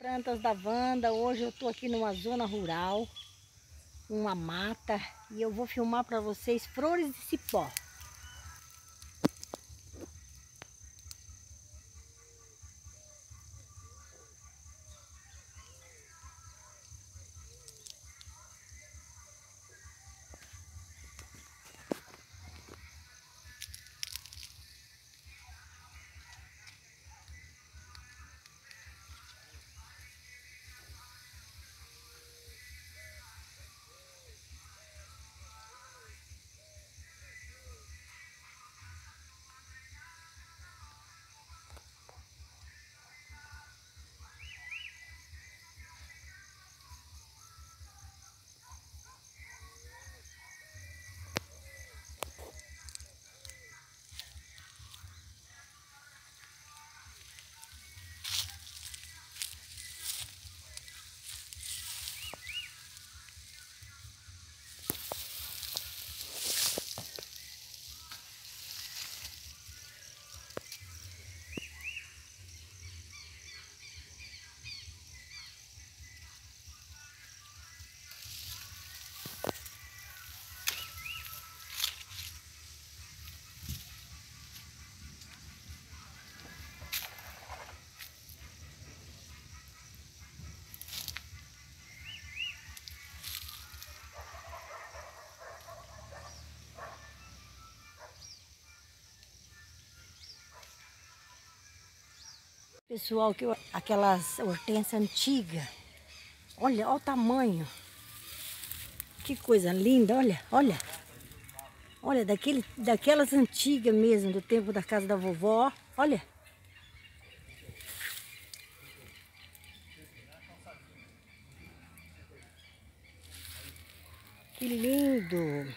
Plantas da Wanda, hoje eu tô aqui numa zona rural, uma mata, e eu vou filmar para vocês flores de cipó. Pessoal, que aquelas hortênsias antigas. Olha, olha o tamanho. Que coisa linda, olha, olha. Olha, daquele, daquelas antigas mesmo, do tempo da casa da vovó. Olha. Que lindo.